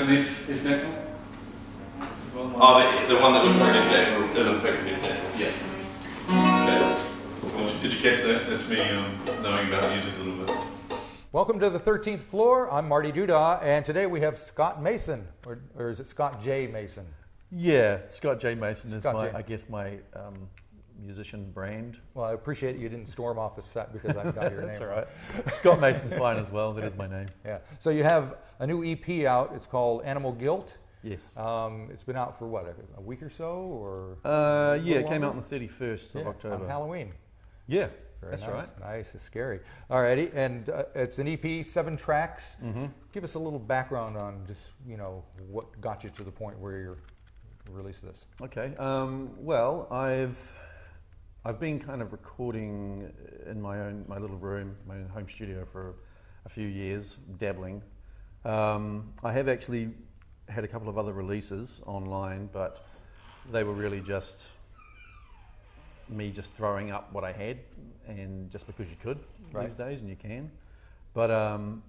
it's an F, F natural? As well, Oh, the, the one that looks like a natural is in fact an F natural. Yeah. Okay. Well, Did you catch that? That's me um, knowing about music a little bit. Welcome to the 13th floor. I'm Marty Duda, and today we have Scott Mason, or, or is it Scott J. Mason? Yeah, Scott J. Mason is my, J. I guess, my um, musician brand. Well, I appreciate you didn't storm off the set because I've got your name. That's all right. Scott Mason's fine as well. That is my name. Yeah. So you have a new EP out. It's called Animal Guilt. Yes. Um, it's been out for what, a, a week or so, or Uh, yeah, it came out on the 31st of Yeah, October. on Halloween. yeah, Very that's nice. right. Nice, it's scary. All righty. and uh, it's an EP, seven tracks. Mm-hmm. Give us a little background on just you know what got you to the point where you're release this. Okay. Um, well, I've I've been kind of recording in my own my little room, my own home studio for a few years, dabbling. Um, I have actually had a couple of other releases online, but they were really just me just throwing up what I had, and just because you could Right. these days, and you can. But um,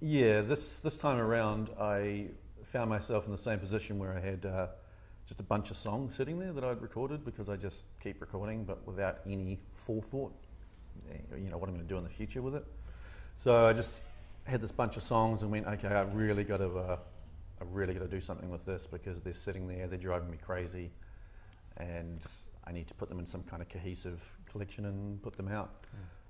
yeah, this this time around, I found myself in the same position where I had uh, just a bunch of songs sitting there that I'd recorded because I just keep recording, but without any forethought, eh, you know, what I'm going to do in the future with it. So I just had this bunch of songs and went, okay, I've really got to, uh, I really got to do something with this because they're sitting there, they're driving me crazy, and I need to put them in some kind of cohesive collection and put them out.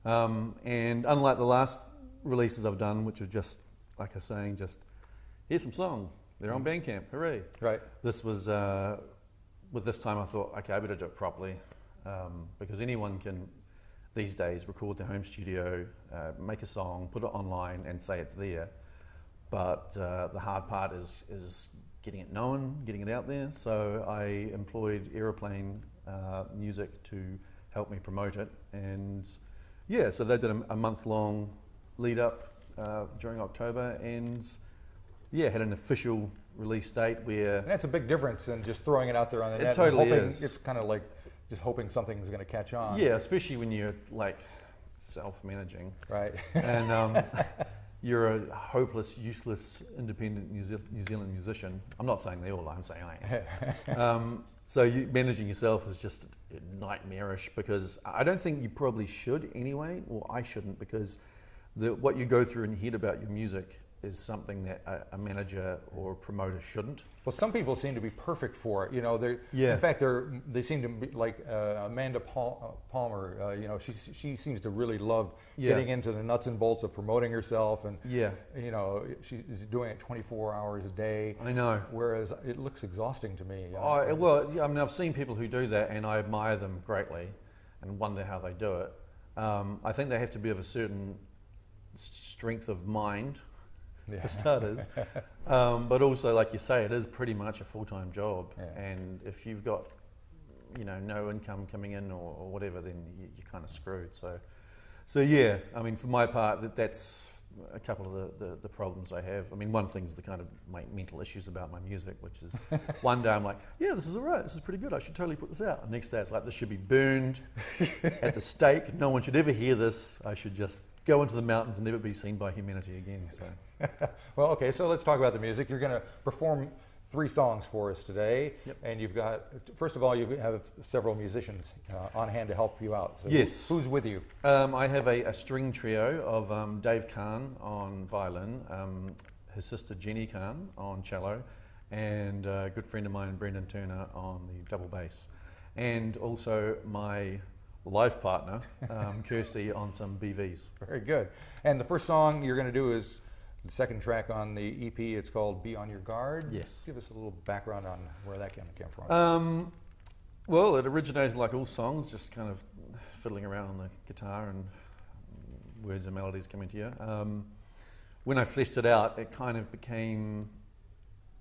Um, and unlike the last releases I've done, which are just, like I was saying, just here's some songs, they're on Bandcamp, hooray! Right. This was, uh, with this time I thought, okay, I better do it properly um, because anyone can, these days, record their home studio, uh, make a song, put it online and say it's there. But uh, the hard part is, is getting it known, getting it out there. So I employed Aeroplane uh, Music to help me promote it. And yeah, so they did a, a month long lead up uh, during October and yeah, had an official release date where And that's a big difference than just throwing it out there on the It net. and totally is. It's kind of like just hoping something's going to catch on. Yeah, especially when you're like self-managing Right. and um, you're a hopeless, useless, independent New, Ze- New Zealand musician. I'm not saying they all are. I'm saying I am. um, so you, managing yourself is just nightmarish because I don't think you probably should anyway, or I shouldn't because the, what you go through in your head about your music is something that a, a manager or a promoter shouldn't. Well, some people seem to be perfect for it. You know, they Yeah. in fact they're they seem to be like uh, Amanda Pal- uh, Palmer. Uh, you know, she she seems to really love Yeah. getting into the nuts and bolts of promoting herself, and Yeah, you know, she's doing it 24 hours a day. I know. Whereas it looks exhausting to me. know. I, well, yeah, I mean, I've seen people who do that, and I admire them greatly, and wonder how they do it. Um, I think they have to be of a certain strength of mind, Yeah. for starters, um, but also, like you say, it is pretty much a full-time job, Yeah. and if you've got, you know, no income coming in or, or whatever, then you, you're kind of screwed. So, so yeah, I mean, for my part, that, that's a couple of the, the, the problems I have. I mean, one thing's the kind of my mental issues about my music, which is one day I'm like, yeah, this is all right, this is pretty good, I should totally put this out. And next day it's like, this should be burned at the stake, no one should ever hear this, I should just go into the mountains and never be seen by humanity again. So, well, okay, so let's talk about the music. You're going to perform three songs for us today, Yep. and you've got first of all you have several musicians uh, on hand to help you out. So Yes. who's with you? Um, I have a, a string trio of um, Dave Kahn on violin, um, his sister Jenny Kahn on cello, and a good friend of mine, Brendan Turner, on the double bass. And also my life partner, um, Kirsty, on some BVs. Very good. And the first song you're going to do is the second track on the EP. It's called "Be on Your Guard." Yes. Give us a little background on where that came, from. Um, well, it originated like all songs, just kind of fiddling around on the guitar and words and melodies coming to you. Um, when I fleshed it out, it kind of became.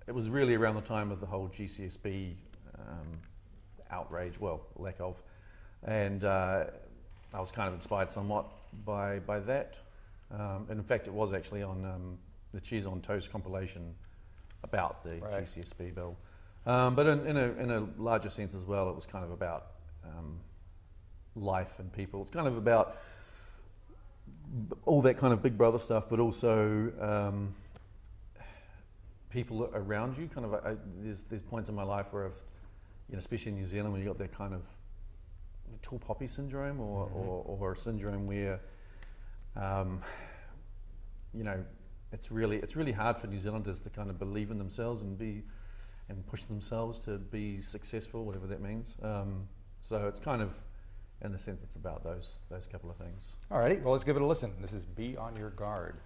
It was really around the time of the whole GCSB um, outrage, well, lack of, and uh, I was kind of inspired somewhat by by that. Um, and in fact, it was actually on um, the Cheese on Toast compilation about the Right. GCSB bill. Um, but in, in, a, in a larger sense as well, it was kind of about um, life and people. It's kind of about all that kind of Big Brother stuff, but also um, people around you. Kind of, I, there's there's points in my life where I've, you know, especially in New Zealand, when you got that kind of tall poppy syndrome, or or, or a syndrome where, um, you know, it's really it's really hard for New Zealanders to kind of believe in themselves and be and push themselves to be successful, whatever that means. Um, so it's kind of, in a sense, it's about those those couple of things. All righty, well, let's give it a listen. This is Be On Your Guard.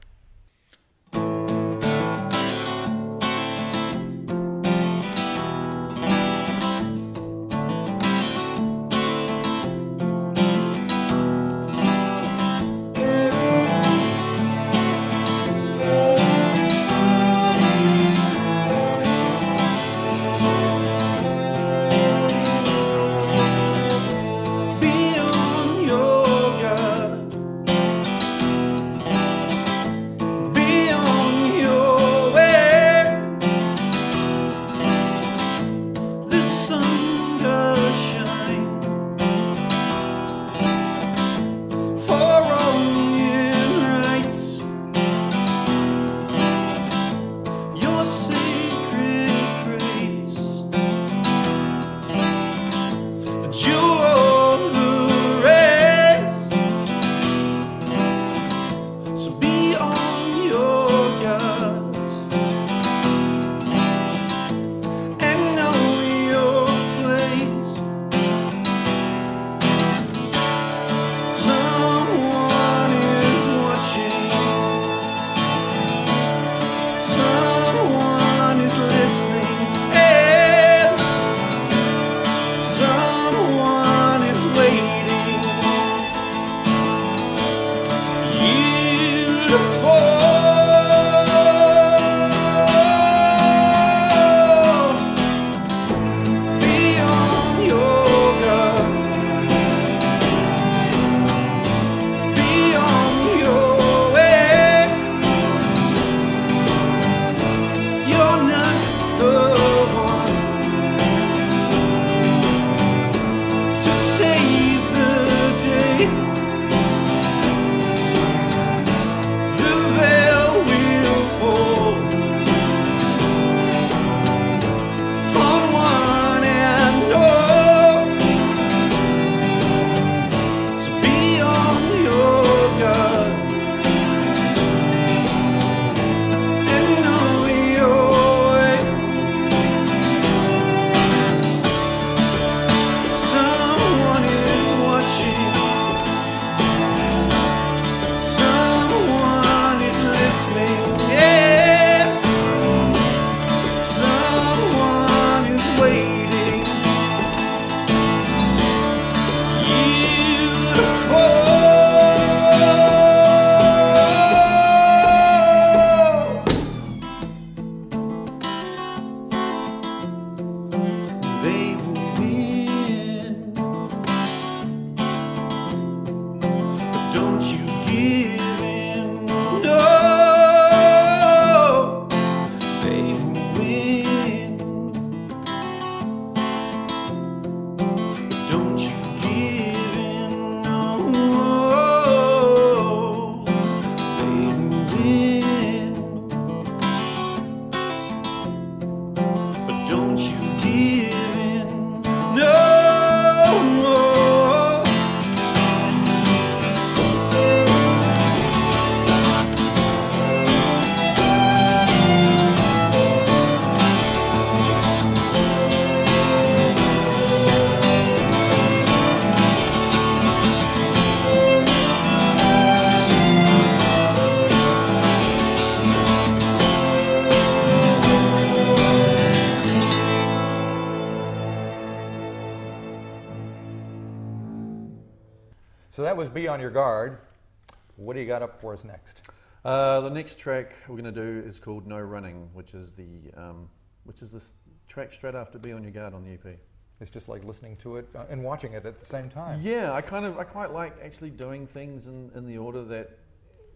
On Your Guard. What do you got up for us next? Uh, the next track we're going to do is called No Running, which is the um, which is this track straight after Be on Your Guard on the EP. It's just like listening to it uh, and watching it at the same time. Yeah, I kind of I quite like actually doing things in, in the order that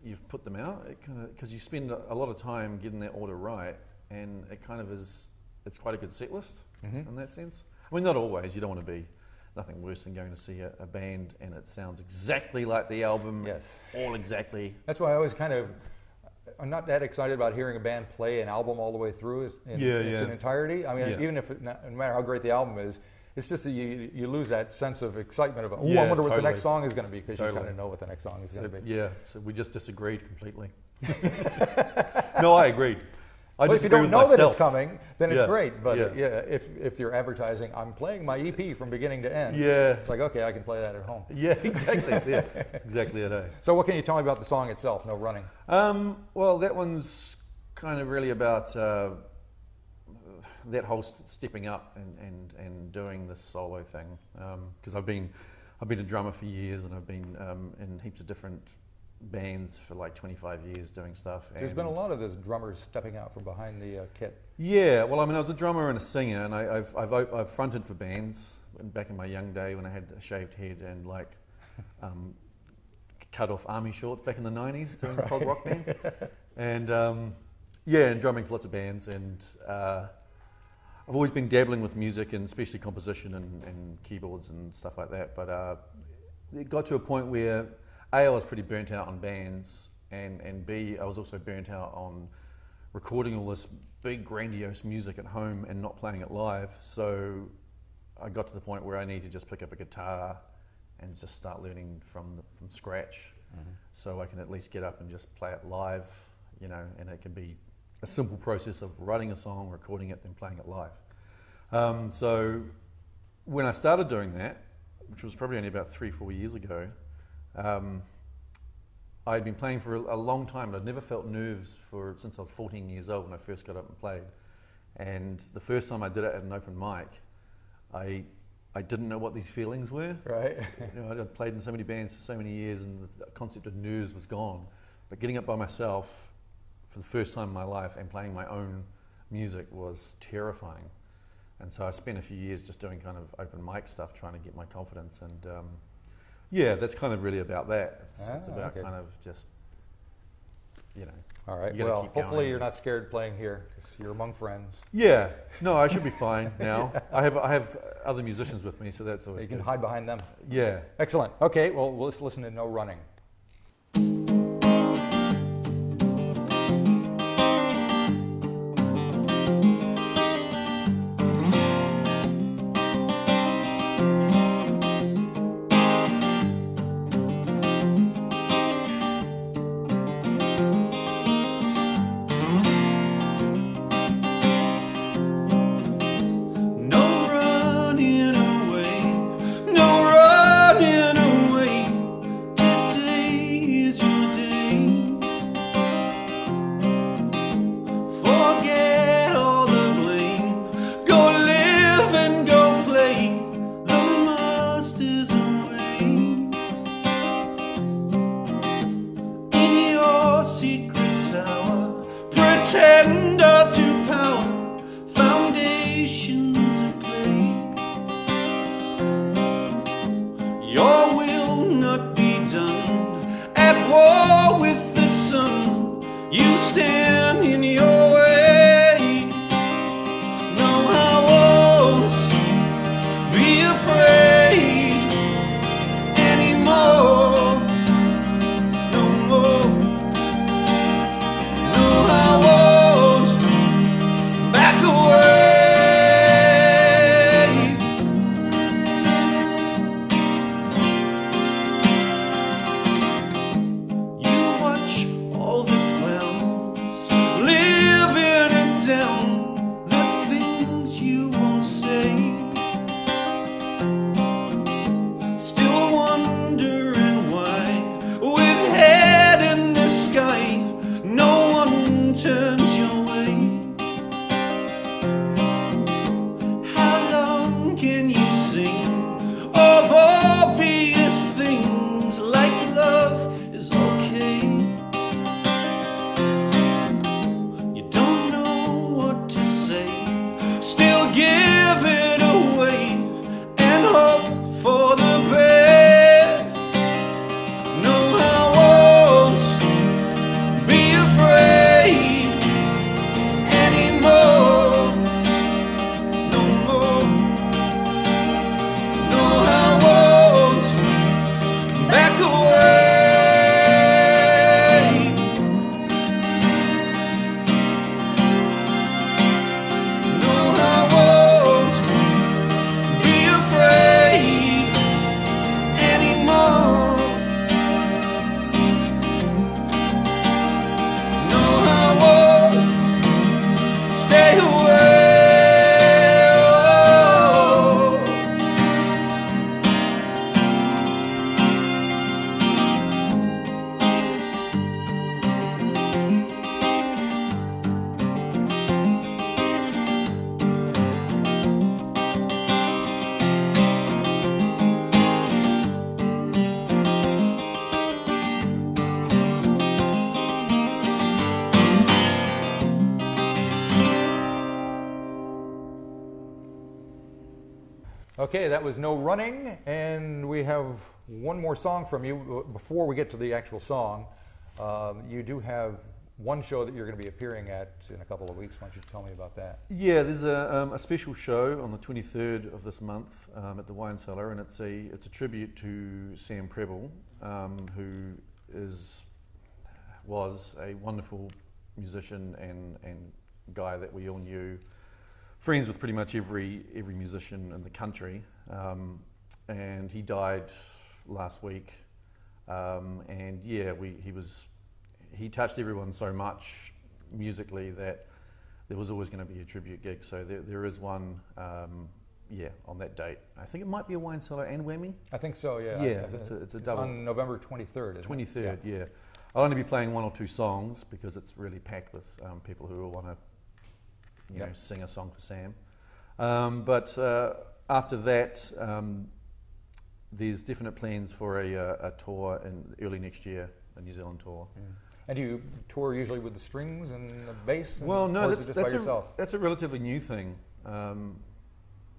you've put them out. It kind of because you spend a, lot of time getting that order right, and it kind of is it's quite a good set list Mhm. in that sense. I mean, not always. You don't want to be nothing worse than going to see a, a band and it sounds exactly like the album. Yes. all exactly. That's why I always kind of I'm not that excited about hearing a band play an album all the way through is- in Yeah, its yeah. entirety. I mean, Yeah. even if it, no matter how great the album is, it's just that you you lose that sense of excitement of oh, I Yeah, wonder what the next song is going to be because you Totally. kind of know what the next song is So, going to be. yeah, so we just disagreed completely. no, I agreed. I Well, if you don't know that it's coming, then it's Yeah, great. But yeah. yeah. if if you're advertising, I'm playing my EP from beginning to end. Yeah. it's like okay, I can play that at home. Yeah, exactly. yeah, that's exactly it. Eh? So what can you tell me about the song itself? No running. Um, well, that one's kind of really about uh, that whole st- stepping up and, and, and doing this solo thing. Because I've been I've been a drummer for years, and I've been um, in heaps of different bands for like 25 years doing stuff. There's been a lot of those drummers stepping out from behind the uh, kit. Yeah, well, I mean, I was a drummer and a singer, and I, I've, I've, I've fronted for bands back in my young day when I had a shaved head and like um, cut off army shorts back in the 90s doing prog rock bands. And um, yeah, and drumming for lots of bands. And uh, I've always been dabbling with music and especially composition and, and keyboards and stuff like that. But uh, it got to a point where A, I was pretty burnt out on bands, and, and B, I was also burnt out on recording all this big grandiose music at home and not playing it live. So I got to the point where I need to just pick up a guitar and just start learning from the, from scratch, so I can at least get up and just play it live, you know, and it can be a simple process of writing a song, recording it, and playing it live. Um, so when I started doing that, which was probably only about three, four years ago, um, I'd been playing for a, a long time, and I'd never felt nerves for since I was 14 years old when I first got up and played. And the first time I did it at an open mic, I I didn't know what these feelings were. Right. You know, I'd played in so many bands for so many years, and the concept of nerves was gone. But getting up by myself for the first time in my life and playing my own music was terrifying. And so I spent a few years just doing kind of open mic stuff, trying to get my confidence. And um, yeah, that's kind of really about that. It's, it's Ah, about okay. kind of just, you know. All right. You Well, hopefully you're not scared playing here because you're among friends. Yeah, no, I should be fine now. I have I have other musicians with me, so that's always You can good. hide behind them. Yeah. Excellent. Okay. Well, let's listen to No Running. Was No Running, and we have one more song from you. Before we get to the actual song, um, you do have one show that you're going to be appearing at in a couple of weeks. Why don't you tell me about that? Yeah, there's a, um, a special show on the 23rd of this month um, at the Wine Cellar, and it's a it's a tribute to Sam Prebble, um, who is was a wonderful musician and and guy that we all knew, friends with pretty much every every musician in the country, um, and he died last week, um, and yeah, we he was he touched everyone so much musically that there was always going to be a tribute gig. So there, there is one, um, yeah, on that date. I think it might be a wine cellar and whammy. I think so. Yeah. Yeah, I- it's a- it's a double. on November 23rd. isn't it? Twenty third, yeah. I'll only be playing one or two songs because it's really packed with um, people who will want to, you know, sing a song for Sam. Um, but uh, after that, um, there's definite plans for a, uh, a tour in early next year, a New Zealand tour. And do you tour usually with the strings and the bass? And, Well, no, that's, that's, by a, yourself. that's a relatively new thing um,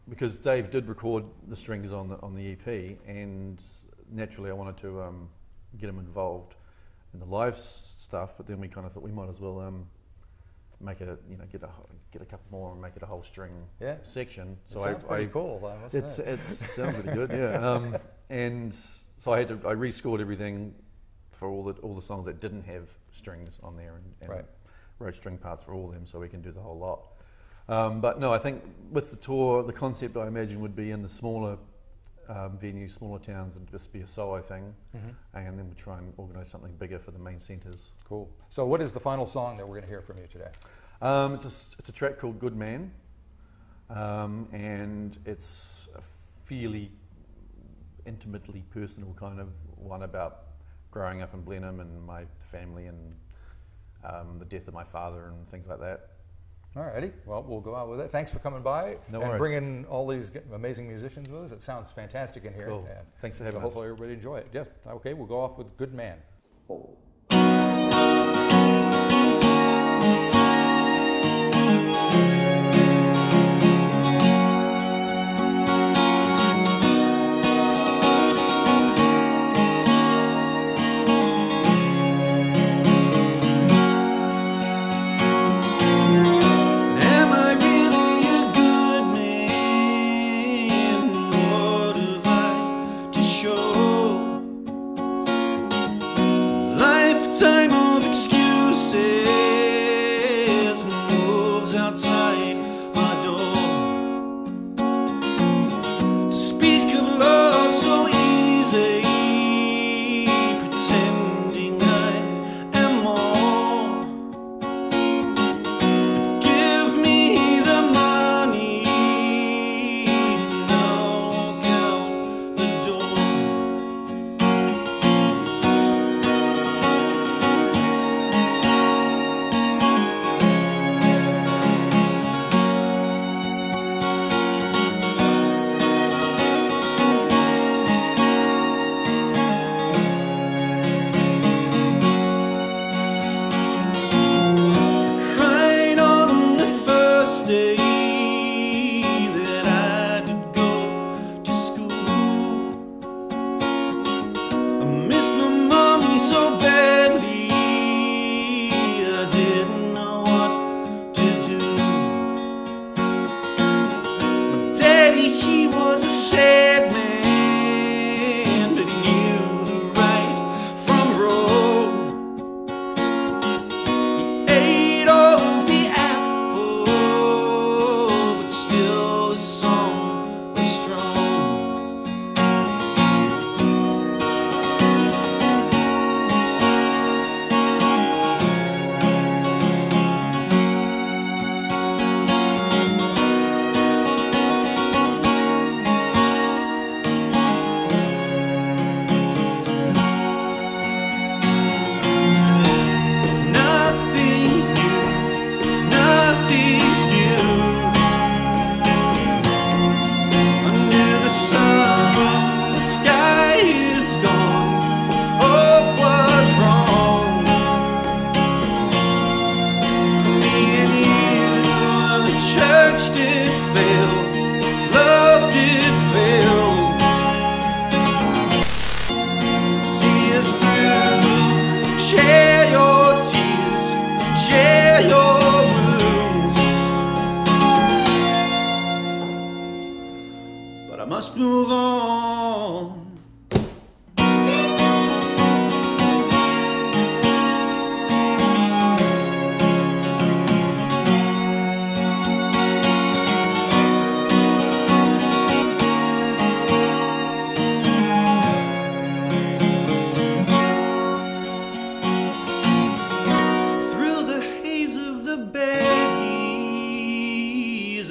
because Dave did record the strings on the, on the EP, and naturally I wanted to um, get him involved in the live stuff, but then we kind of thought we might as well um, make it, a, you know, get a get a couple more and make it a whole string Yeah. section. So So sounds I, pretty I cool. Must it's, say. it's, it sounds really good, yeah. Um, and so I had to I rescored everything for all the all the songs that didn't have strings on there, and, and Right. wrote string parts for all of them, so we can do the whole lot. Um, but no, I think with the tour, the concept I imagine would be in the smaller um, venues, smaller towns, and just be a solo thing, Mhm. and then we try and organise something bigger for the main centres. Cool. So, what is the final song that we're going to hear from you today? Um, it's, a, it's a track called Good Man, um, and it's a fairly intimately personal kind of one about growing up in Blenheim and my family and um, the death of my father and things like that. All righty. Well, we'll go out with it. Thanks for coming by No and worries. bringing all these amazing musicians with us. It sounds fantastic in here. Cool. And Thanks for so having us. hopefully everybody enjoy it. Yes. Okay. We'll go off with "Good Man." Am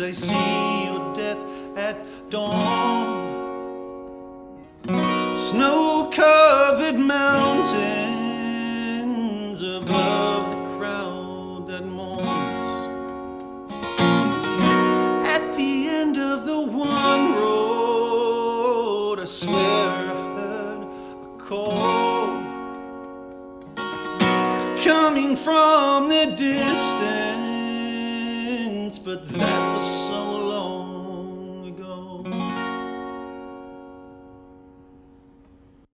I see your death at dawn.